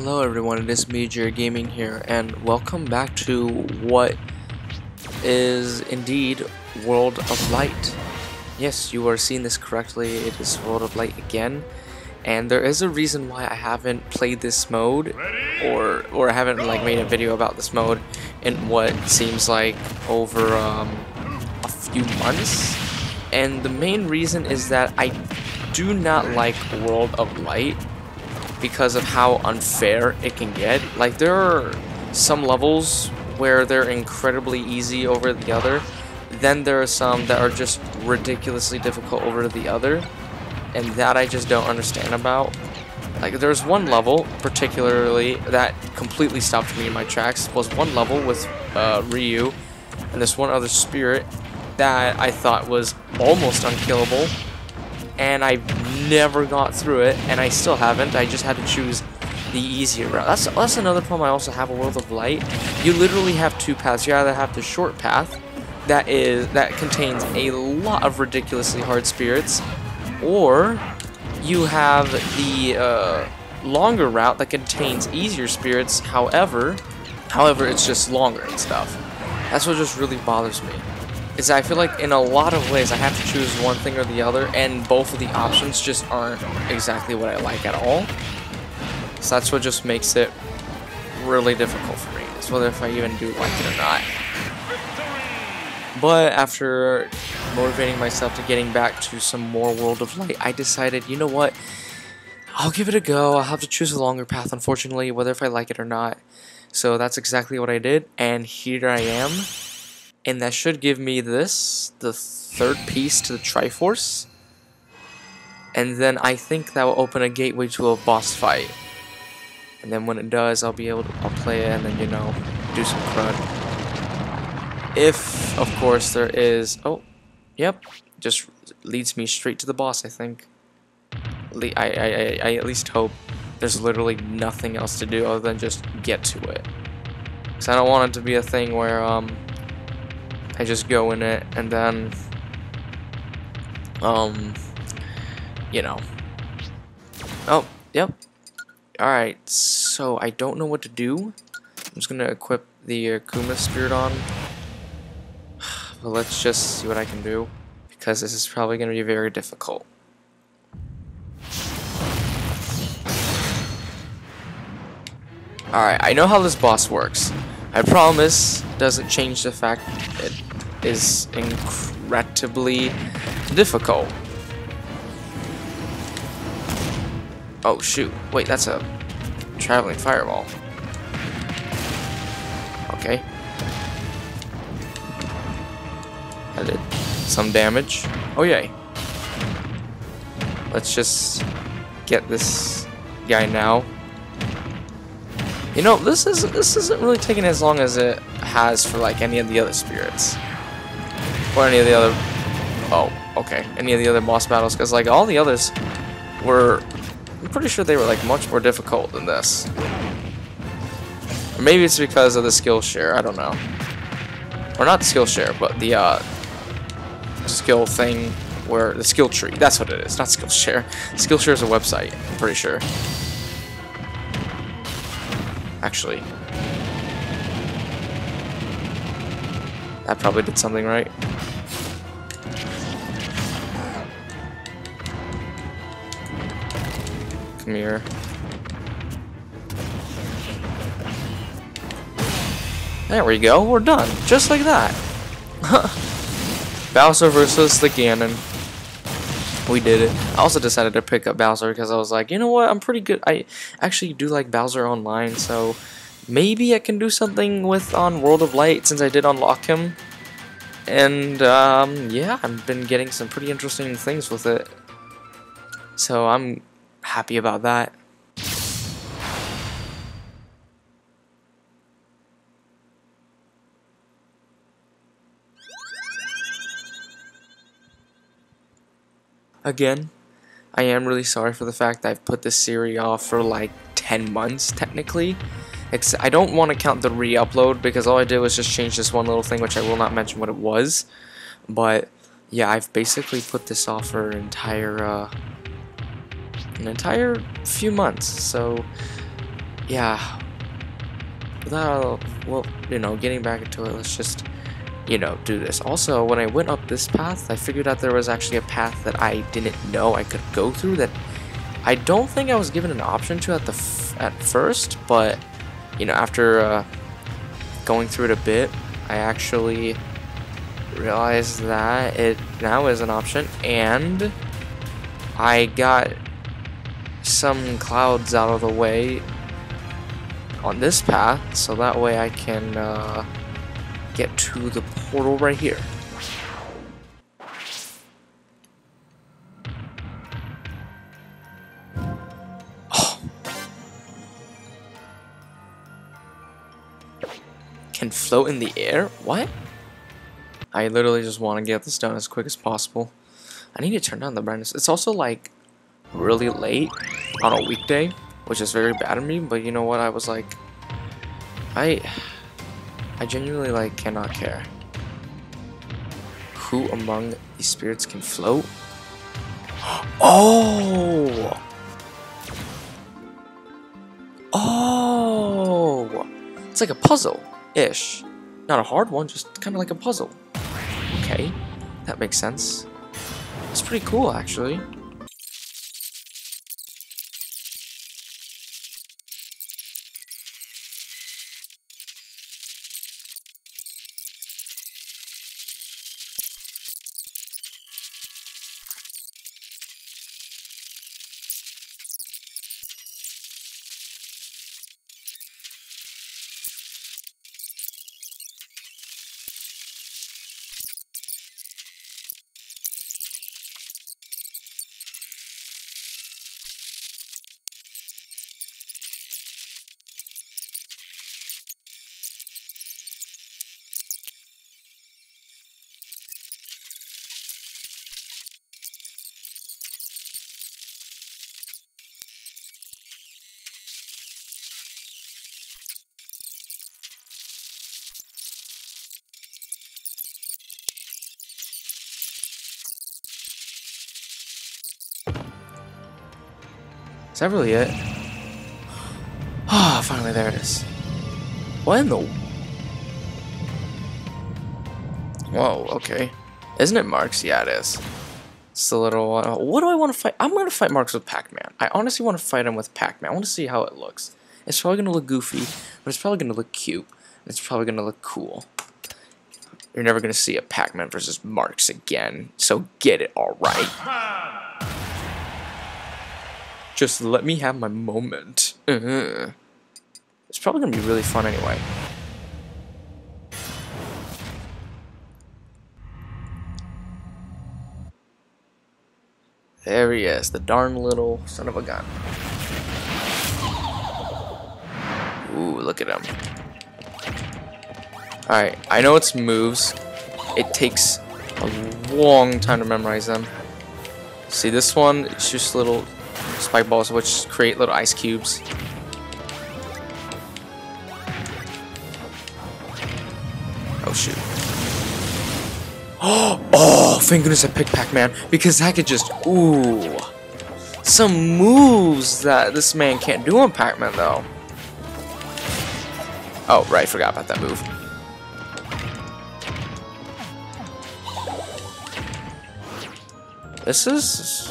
Hello everyone, it is Jared Gaming here, and welcome back to what is indeed World of Light. Yes, you are seeing this correctly, it is World of Light again, and there is a reason why I haven't played this mode, or or I haven't like made a video about this mode in what seems like over um, a few months, and the main reason is that I do not like World of Light because of how unfair it can get. Like there are some levels where they're incredibly easy over the other. Then there are some that are just ridiculously difficult over the other. And that I just don't understand about. Like there's one level particularly that completely stopped me in my tracks was one level with uh, Ryu and this one other spirit that I thought was almost unkillable and I've never got through it, and I still haven't. I just had to choose the easier route. That's that's another problem I also have a World of Light. You literally have two paths. You either have the short path that is that contains a lot of ridiculously hard spirits, or you have the uh, longer route that contains easier spirits. However, however, it's just longer and stuff. That's what just really bothers me is I feel like in a lot of ways I have to choose one thing or the other, and both of the options just aren't exactly what I like at all. So that's what just makes it really difficult for me, is whether if I even do like it or not. But after motivating myself to getting back to some more World of Light, I decided, you know what, I'll give it a go. I'll have to choose a longer path, unfortunately, whether if I like it or not. So that's exactly what I did, and here I am and that should give me this, the third piece to the Triforce. And then I think that will open a gateway to a boss fight. And then when it does, I'll be able to I'll play it and then, you know, do some crud. If, of course, there is... Oh, yep. Just leads me straight to the boss, I think. I, I, I, I at least hope there's literally nothing else to do other than just get to it. Because I don't want it to be a thing where, um, I just go in it and then um you know. Oh yep. Alright so I don't know what to do. I'm just gonna equip the Akuma spirit on. But let's just see what I can do because this is probably gonna be very difficult. Alright, I know how this boss works. I promise doesn't change the fact it is incredibly difficult. Oh shoot, wait, that's a traveling fireball. Okay. I did some damage. Oh yay. Let's just get this guy now. You know, this is this isn't really taking as long as it has for like any of the other spirits. Or any of the other Oh, okay. Any of the other boss battles, because like all the others were I'm pretty sure they were like much more difficult than this. Or maybe it's because of the skill share, I don't know. Or not the skill share, but the uh skill thing where the skill tree, that's what it is, not skill share. Skill share is a website, I'm pretty sure. Actually, That probably did something right. There we go, we're done. Just like that. Bowser versus the Ganon. We did it. I also decided to pick up Bowser because I was like, you know what, I'm pretty good. I actually do like Bowser online, so maybe I can do something with on World of Light since I did unlock him. And um, yeah, I've been getting some pretty interesting things with it. So I'm happy about that. Again, I am really sorry for the fact I've put this series off for like 10 months technically. Except I don't want to count the re-upload because all I did was just change this one little thing which I will not mention what it was. But yeah, I've basically put this off for an entire uh, an entire few months. So yeah. Without, well, you know, getting back into it, let's just, you know, do this. Also, when I went up this path, I figured out there was actually a path that I didn't know I could go through that I don't think I was given an option to at the at first, but you know, after uh, going through it a bit, I actually realized that it now is an option, and I got some clouds out of the way on this path, so that way I can uh, get to the portal right here. can float in the air? What? I literally just want to get this done as quick as possible. I need to turn down the brightness. It's also like really late on a weekday, which is very bad of me, but you know what? I was like, I, I genuinely like cannot care. Who among these spirits can float? Oh! Oh! It's like a puzzle ish. Not a hard one, just kind of like a puzzle. Okay, that makes sense. It's pretty cool, actually. Is that really it? Ah, oh, finally there it is. What in the... Whoa, okay. Isn't it Marx? Yeah, it is. It's a little... Uh, what do I want to fight? I'm going to fight Marx with Pac-Man. I honestly want to fight him with Pac-Man. I want to see how it looks. It's probably going to look goofy, but it's probably going to look cute. It's probably going to look cool. You're never going to see a Pac-Man versus Marx again, so get it alright. Just let me have my moment. Uh. It's probably gonna be really fun anyway. There he is, the darn little son of a gun. Ooh, look at him. Alright, I know its moves. It takes a long time to memorize them. See, this one, it's just little spike balls, which create little ice cubes. Oh shoot. Oh, thank goodness I picked Pac-Man, because I could just, ooh. Some moves that this man can't do on Pac-Man, though. Oh, right, forgot about that move. This is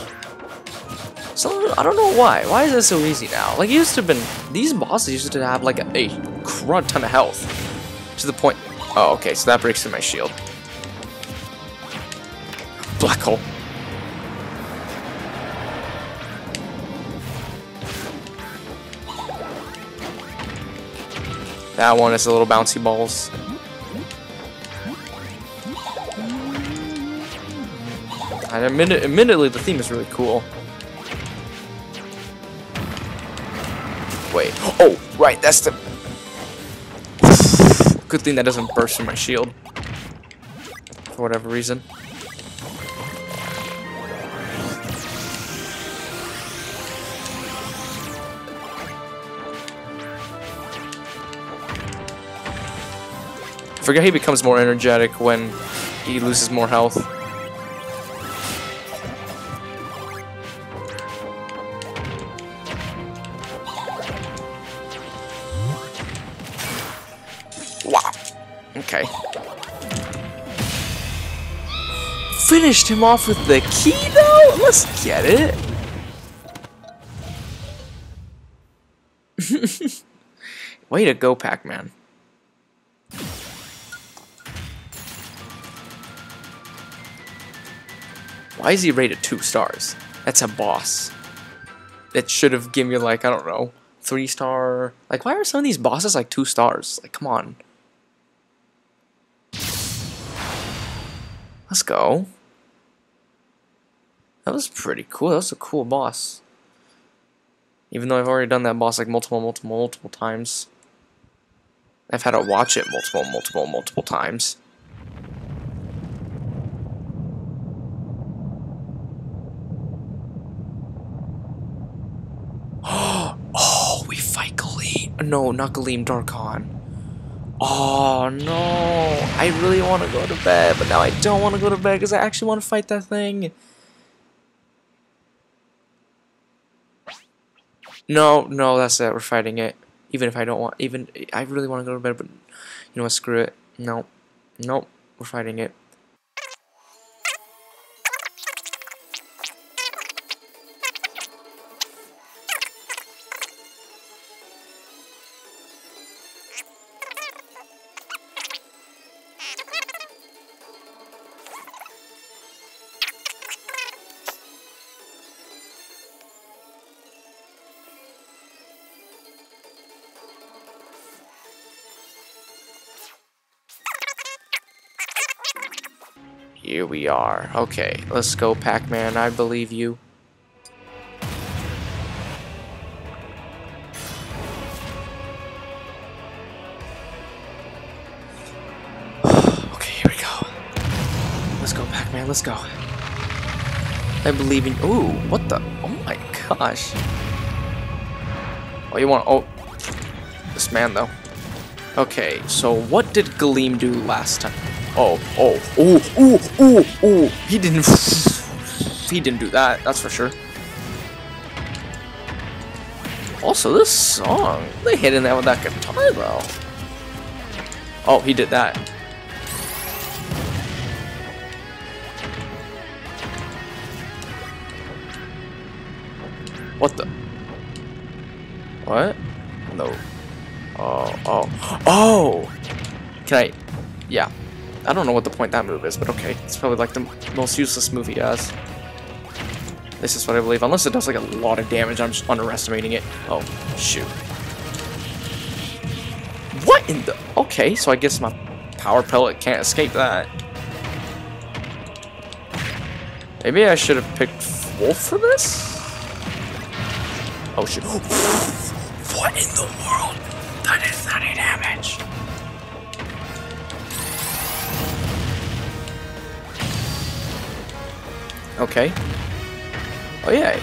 so I don't know why. Why is this so easy now? Like it used to have been these bosses used to have like a, a crud ton of health. To the point Oh, okay, so that breaks through my shield. Black hole. That one is the little bouncy balls. And admittedly, the theme is really cool. Right, that's the... Good thing that doesn't burst through my shield. For whatever reason. I forget he becomes more energetic when he loses more health. Okay. Finished him off with the key, though? Let's get it. Way to go, Pac-Man. Why is he rated two stars? That's a boss. That should have given me like, I don't know, three star. Like, why are some of these bosses like two stars? Like, come on. Let's go. That was pretty cool. That was a cool boss. Even though I've already done that boss like multiple, multiple, multiple times. I've had to watch it multiple, multiple, multiple times. oh, we fight Galeem. No, not Galeem, Dharkon. Oh no, I really want to go to bed, but now I don't want to go to bed because I actually want to fight that thing. No, no, that's it. We're fighting it. Even if I don't want, even I really want to go to bed, but you know what? Screw it. No, nope. We're fighting it. Here we are. Okay, let's go, Pac-Man. I believe you. okay, here we go. Let's go, Pac-Man. Let's go. I believe in. Ooh, what the? Oh my gosh. Oh, you want? Oh, this man though. Okay, so what did Galeem do last time? Oh, oh, oh, oh, oh, oh. He didn't. he didn't do that. That's for sure. Also, this song, they hitting that with that guitar though. Oh, he did that. What the? What? No. Oh, oh, oh! Can I? Yeah. I don't know what the point that move is, but okay. It's probably like the most useless move he has. This is what I believe. Unless it does like a lot of damage, I'm just underestimating it. Oh, shoot. What in the... Okay, so I guess my power pellet can't escape that. Maybe I should have picked Wolf for this? Oh, shoot. what in the world? That is not any damage. Okay. Oh yeah.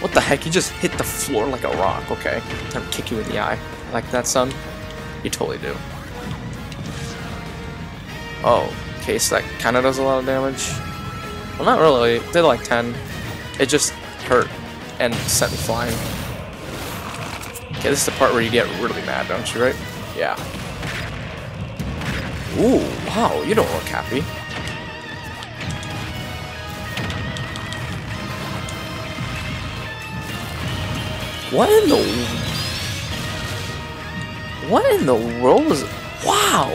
What the heck? You just hit the floor like a rock. Okay. To kick you in the eye. Like that, son? You totally do. Oh. Okay, so that kind of does a lot of damage. Well, not really. Did like 10. It just hurt and sent me flying. Okay, this is the part where you get really mad, don't you, right? Yeah. Ooh, wow, you don't look happy. What in the... What in the world is... Wow!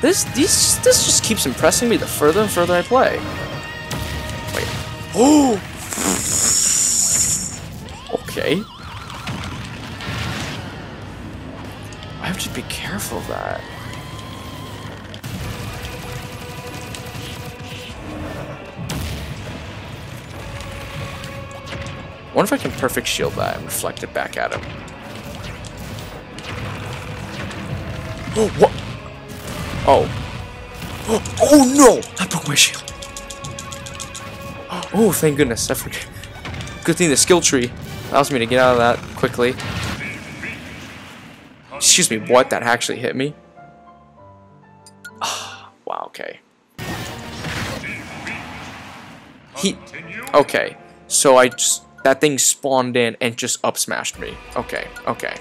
This, these, this just keeps impressing me the further and further I play. Wait. Oh! okay. I have to be careful of that. Wonder if I can perfect shield that and reflect it back at him. Oh, what? Oh. Oh, oh no! I broke my shield. Oh, thank goodness. I forget. Good thing the skill tree allows me to get out of that quickly. Excuse me, what? That actually hit me? Ah, wow, okay. He... Okay. So I just... That thing spawned in and just up smashed me. Okay, okay.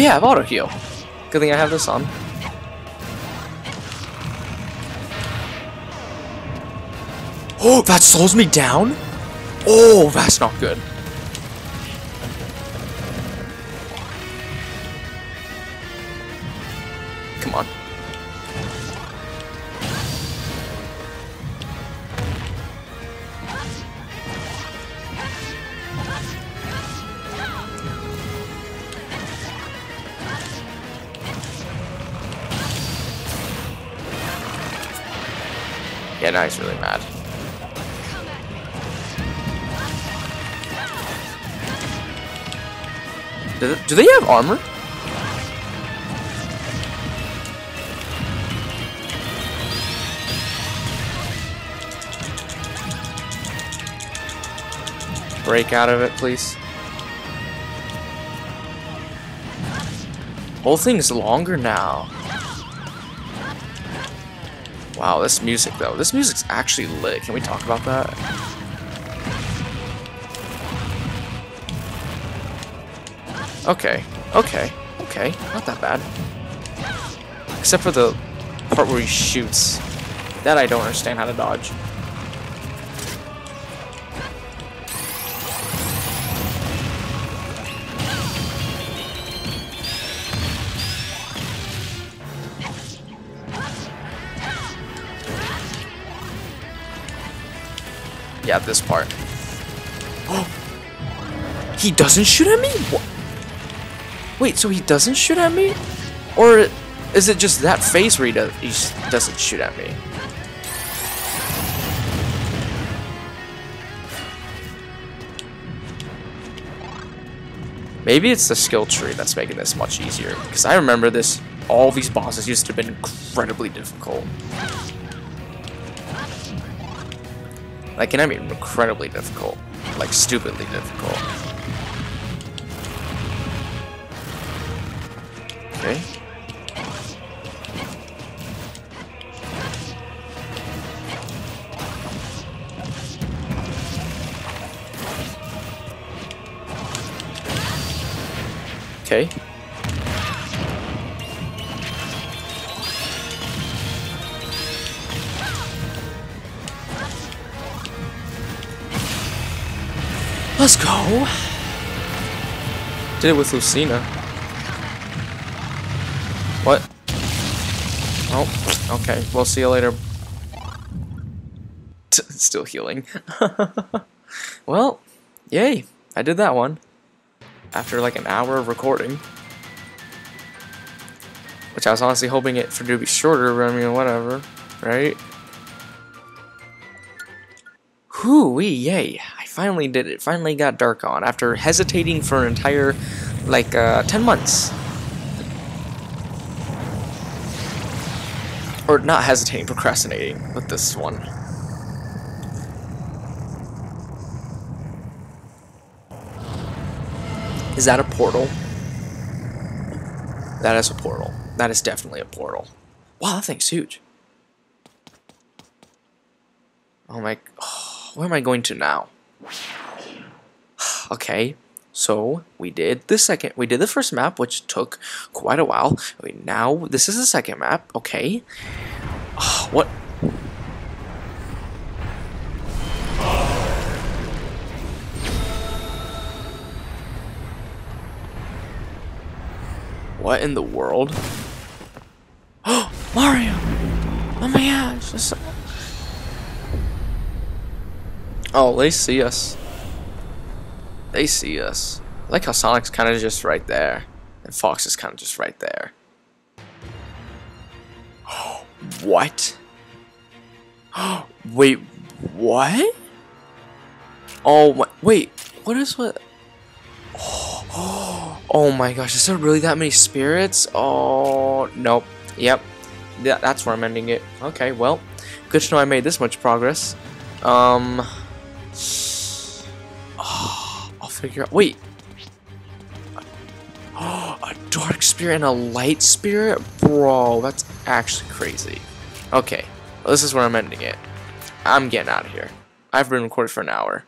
Oh, yeah, I have auto heal. Good thing I have this on. Oh, that slows me down? Oh, that's not good. They, have armor? Break out of it, please. Whole thing's longer now. Wow, this music though. This music's actually lit. Can we talk about that? Okay, okay, okay. Not that bad. Except for the part where he shoots. That I don't understand how to dodge. Yeah, this part. He doesn't shoot at me? What? Wait, so he doesn't shoot at me? Or is it just that phase where he, does, he doesn't shoot at me? Maybe it's the skill tree that's making this much easier. Because I remember this, all these bosses used to have been incredibly difficult. Like, and I mean incredibly difficult. Like, stupidly difficult. Did it with Lucina. What? Oh, okay. We'll see you later. Still healing. well, yay. I did that one. After like an hour of recording. Which I was honestly hoping it for to be shorter, but I mean, whatever. Right? Whoo wee, yay finally did it. Finally got Dharkon after hesitating for an entire, like, uh, 10 months. Or not hesitating, procrastinating with this one. Is that a portal? That is a portal. That is definitely a portal. Wow, that thing's huge. Oh my... Oh, where am I going to now? Okay, so we did the second, we did the first map, which took quite a while. Now this is the second map. Okay, oh, what? What in the world? Oh, Mario! Oh my gosh! Oh, they see us. They see us. I like how Sonic's kind of just right there. And Fox is kind of just right there. what? wait, what? Oh, wait, what is what? Oh my gosh, is there really that many spirits? Oh, nope. Yep. That's where I'm ending it. Okay, well, good to know I made this much progress. Um, Oh, figure out. Wait. Oh, a dark spirit and a light spirit? Bro, that's actually crazy. Okay, well, this is where I'm ending it. I'm getting out of here. I've been recording for an hour.